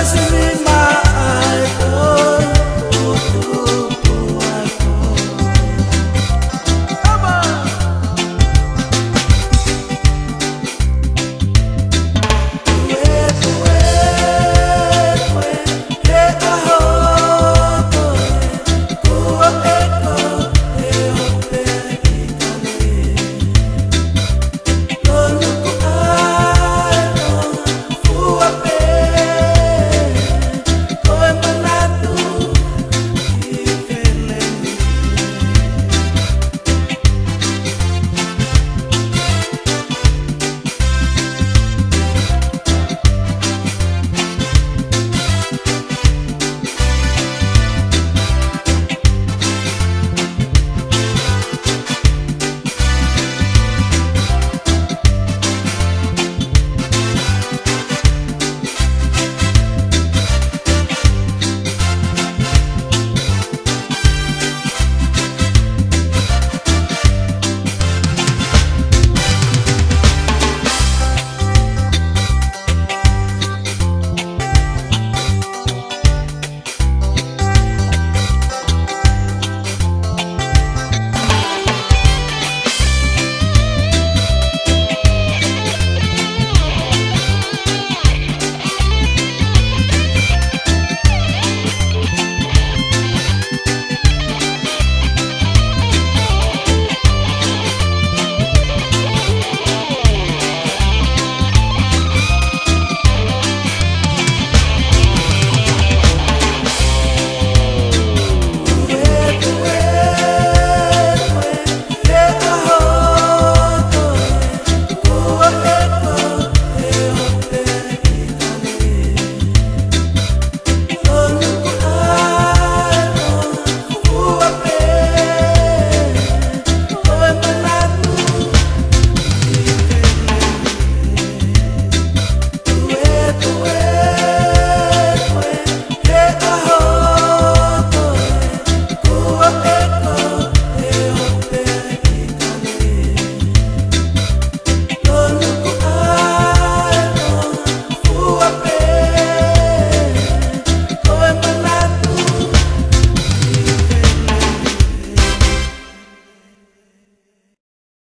brasileiro.